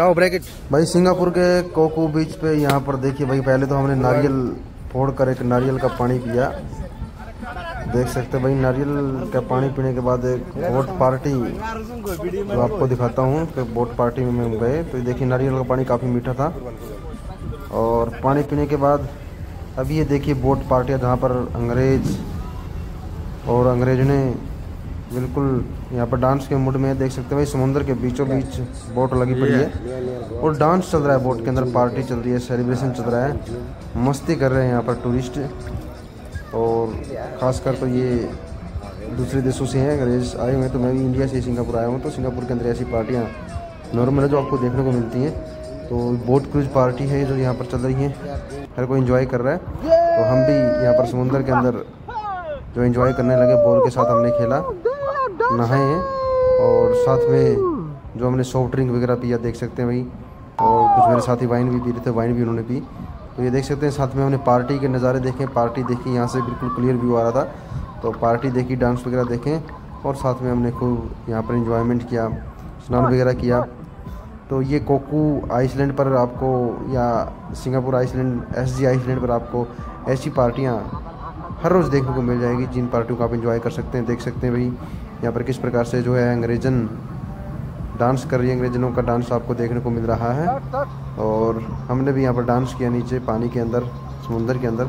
लाओ ब्रैकेट भाई, सिंगापुर के कोको बीच पे यहाँ पर देखिए भाई, पहले तो हमने नारियल फोड़ कर एक नारियल का पानी पिया। देख सकते भाई, नारियल का पानी पीने के बाद एक बोट पार्टी जो आपको दिखाता हूँ। कि बोट पार्टी में हम गए। तो देखिए, नारियल का पानी काफ़ी मीठा था। और पानी पीने के बाद अभी ये देखिए, बोट पार्टी जहाँ पर अंग्रेज़ और अंग्रेज़ ने बिल्कुल, यहाँ पर डांस के मूड में देख सकते हैं भाई, समुद्र के बीचों बीच बोट लगी पड़ी है। और डांस चल रहा है बोट के अंदर पार्टी चल रही है सेलिब्रेशन चल रहा है। मस्ती कर रहे हैं यहाँ पर टूरिस्ट और ख़ासकर तो ये दूसरे देशों से हैं, अंग्रेज़ आए हुए हैं तो मैं भी इंडिया से सिंगापुर आया हूँ तो सिंगापुर के अंदर ऐसी पार्टियाँ नॉर्मल है जो आपको देखने को मिलती हैं। तो बोट क्रूज पार्टी है जो यहाँ पर चल रही है, हर कोई इन्जॉय कर रहा है। तो हम भी यहाँ पर समुद्र के अंदर जो इन्जॉय करने लगे बोल के साथ हमने खेला। नहाए और साथ में जो हमने सॉफ्ट ड्रिंक वगैरह पिया, देख सकते हैं भाई। और कुछ मेरे साथी वाइन भी पी रहे थे वाइन भी उन्होंने पी। तो ये देख सकते हैं, साथ में हमने पार्टी के नज़ारे देखे। पार्टी देखी, यहाँ से बिल्कुल क्लियर व्यू आ रहा था। तो पार्टी देखी डांस वगैरह देखें। और साथ में हमने खूब यहाँ पर इंजॉयमेंट किया, स्नान वगैरह किया। तो ये कोकू आइसलैंड पर आपको या Singapore Iceland S G Iceland पर आपको ऐसी पार्टियाँ हर रोज़ देखने को मिल जाएगी, जिन पार्टियों को आप इंजॉय कर सकते हैं, देख सकते हैं भाई। यहाँ पर किस प्रकार से जो है अंग्रेजन डांस कर रही है अंग्रेजनों का डांस आपको देखने को मिल रहा है। और हमने भी यहाँ पर डांस किया नीचे पानी के अंदर समुंदर के अंदर।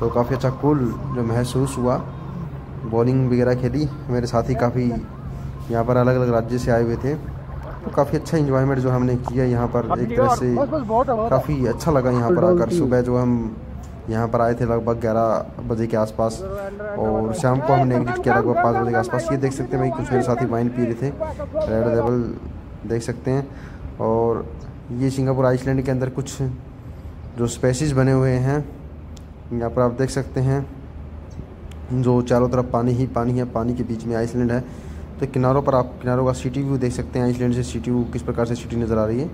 तो काफ़ी अच्छा कूल जो महसूस हुआ। बॉलिंग वगैरह खेली। मेरे साथी काफ़ी यहाँ पर अलग अलग राज्य से आए हुए थे। तो काफ़ी अच्छा इन्जॉयमेंट जो हमने किया यहाँ पर। एक तरह से काफ़ी अच्छा लगा यहाँ पर आकर। सुबह जो हम यहाँ पर आए थे लगभग 11 बजे के आसपास और शाम को हमने एग्जिट किया लगभग पाँच बजे के आसपास। ये देख सकते हैं भाई, कुछ मेरे साथी वाइन पी रहे थे। रेड लेवल देख सकते हैं। और ये सिंगापुर आइसलैंड के अंदर कुछ जो स्पेसिस बने हुए हैं, यहाँ पर आप देख सकते हैं, जो चारों तरफ़ पानी ही पानी है, पानी के बीच में आइसलैंड है। तो किनारों पर आप, किनारों का सिटी व्यू देख सकते हैं आइसलैंड से सिटी व्यू किस प्रकार से सिटी नज़र आ रही है।